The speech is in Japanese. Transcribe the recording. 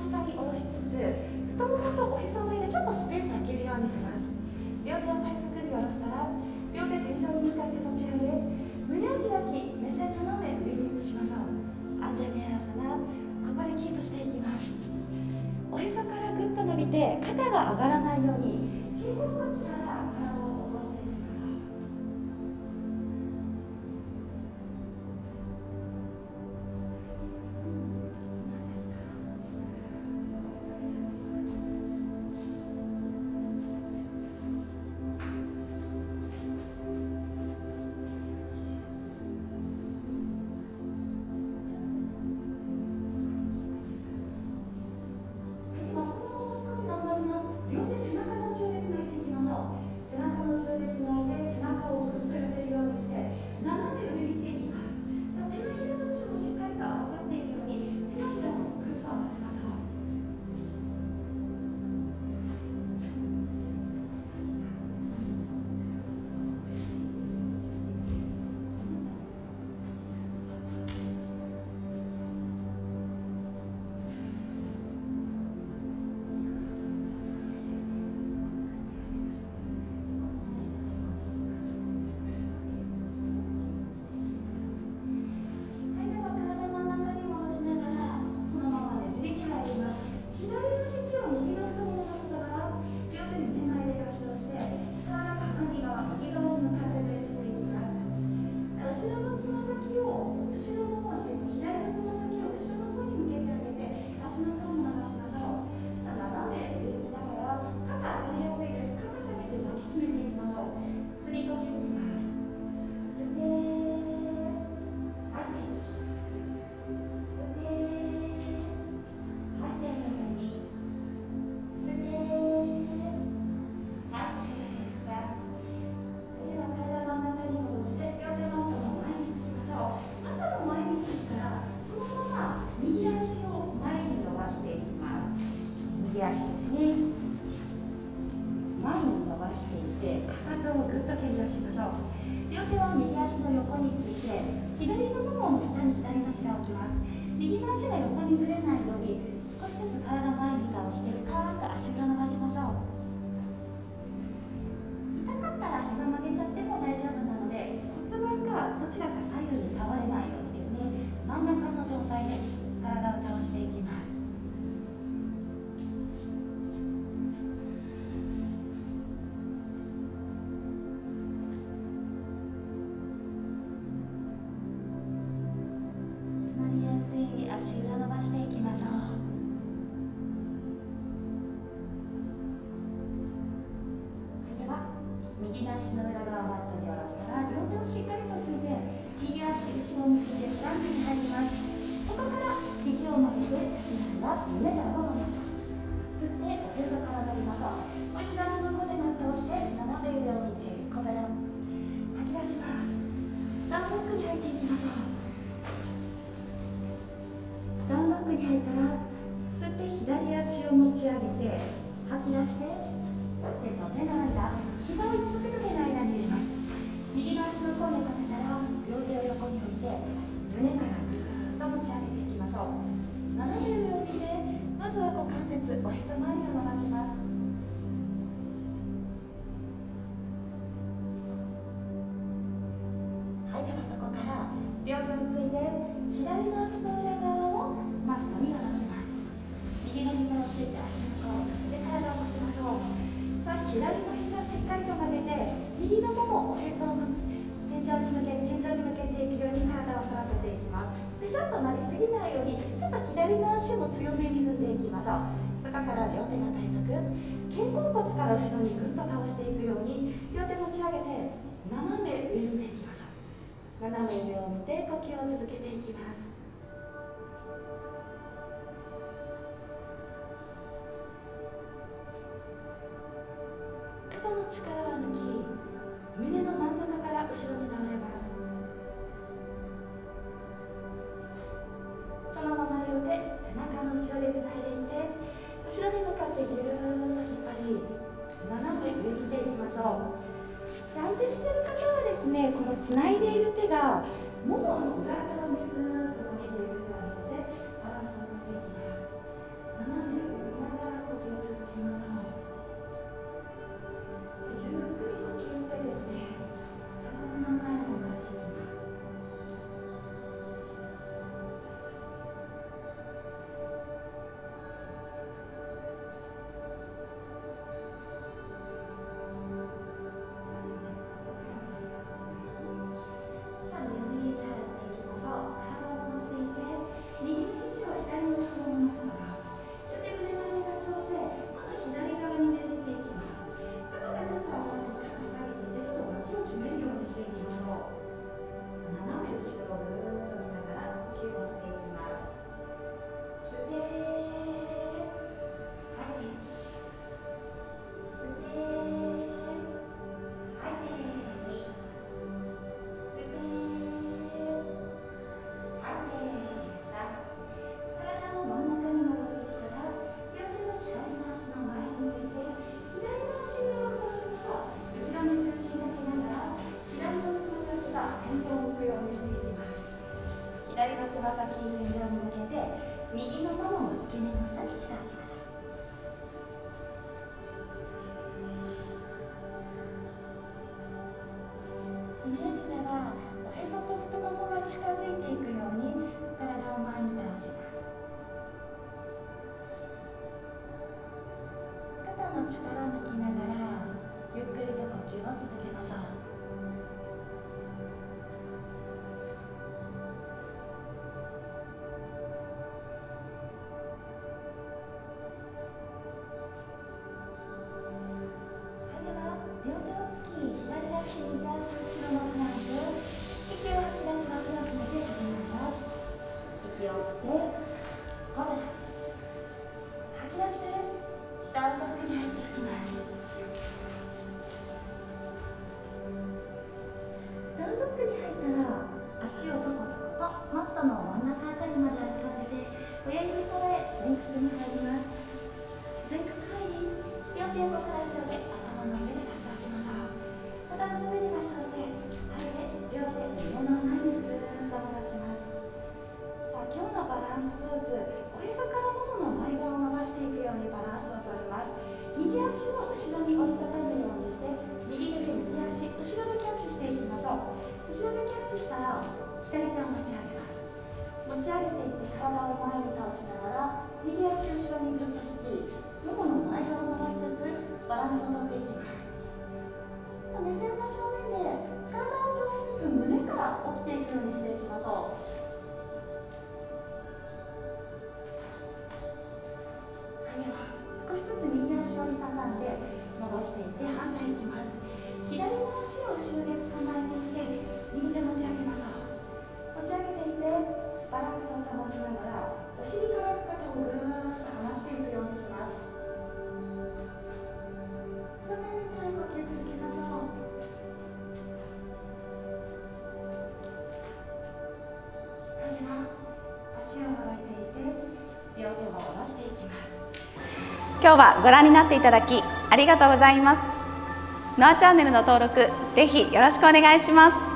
下に下ろしつつ太ももとおへその間ちょっとスペース空けるようにします。両手を体側に下ろしたら両手天井に向かって持ち上げ胸を開き目線斜め上に移しましょう。アンジャネアーサナここでキープしていきます。おへそからぐっと伸びて肩が上がらないように肩甲骨から体を起こしていきまし足の横について左のももの下に左の膝を置きます。右の足が横にずれないように少しずつ体前に倒して深く足裏伸ばしましょう。足の裏側マットに下ろしたら両手をしっかりとついて右足後ろ向けてプランクに入りますここから肘を曲げて次は胸で顎を吸っておへそから伸びましょうもう一度足の甲でマットをして斜め上を見て小腹吐き出しますダウンドッグに入っていきましょうダウンドッグに入ったら吸って左足を持ち上げて吐き出して手と手の間。膝を一度手と手の間に入れます。右の足の甲を寝かせたら両手を横に置いて胸からぐーっと持ち上げていきましょう。斜め上を見てまずは股関節おへそ周りを伸ばします。はいではそこから両手をついて左の足の裏側をマットに下ろします。右の膝をついて足の甲を乗せて体を起こしましょう。さあ左のしっかりと曲げて右のももおへそを天井に向け天井に向けていくように体を反らせていきますでちょっとなりすぎないようにちょっと左の足も強めに踏んでいきましょうそこから両手が体側肩甲骨から後ろにぐっと倒していくように両手持ち上げて斜め上に見ていきましょう斜め上を見て呼吸を続けていきます。力は右のももを付け根の下に刻みましょう。イメージでは起きていくようにしていきましょう。今日はご覧になっていただきありがとうございます。ノアチャンネルの登録ぜひよろしくお願いします。